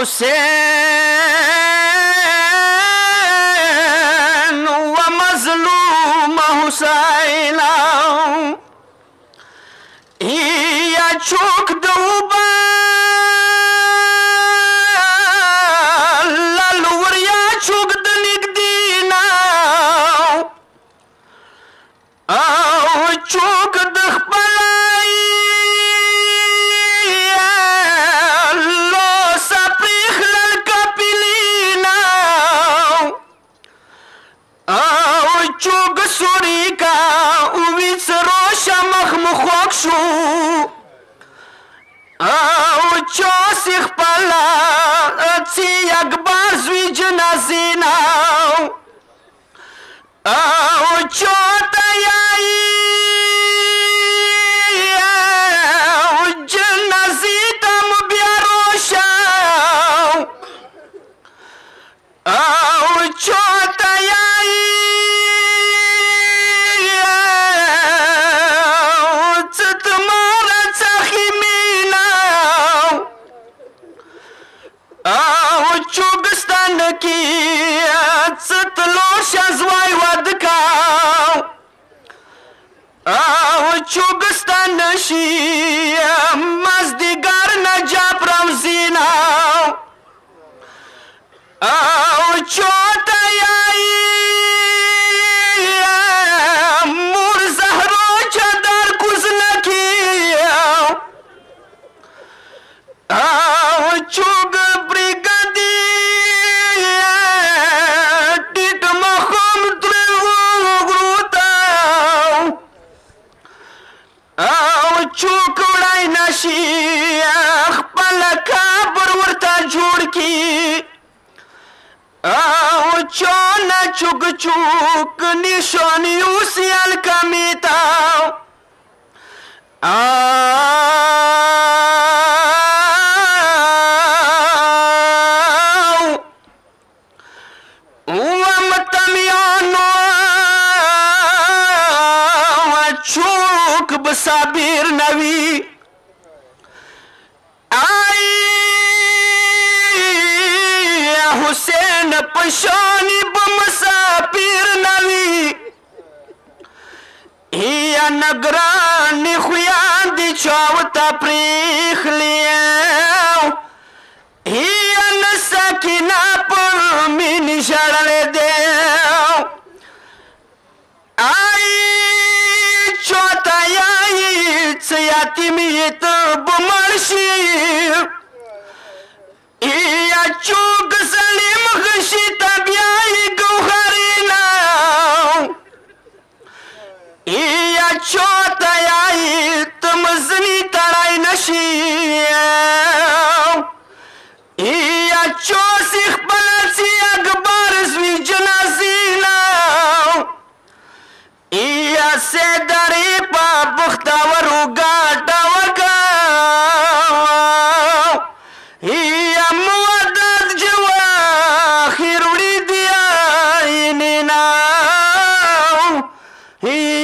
حسین و مظلوم حسین مزلو مہسوک شوری کا اوی سرو شمخ مخوک شو او چوس خپلا اتی اکبر زوی جنازینا او چوګستان کې ستلو شزوای ودکا او چوګستان شي مزدګار نجاب رمزینا راشي خپل کابر ورته جوړ کی او چونه چوک چوک نشانی اوسیال کمیتا او ومتمیانو چوک بسابیر نوی शोनी मुसाफिर नवी हिया नगरान खुया दी चौव तफरीख लिए हिया न सकिना पर मिन शरण दे आई चौथा आई सयाती में तो बुमर्शी हिया चूक چوتا یای تم زنی تړای نشي یا چو سیخ بلسی اکبر زوی جنازینا یا سیداری پا بختاورو گاٹا وگا یا مودد جوا خیروڑی دیا اینینا یا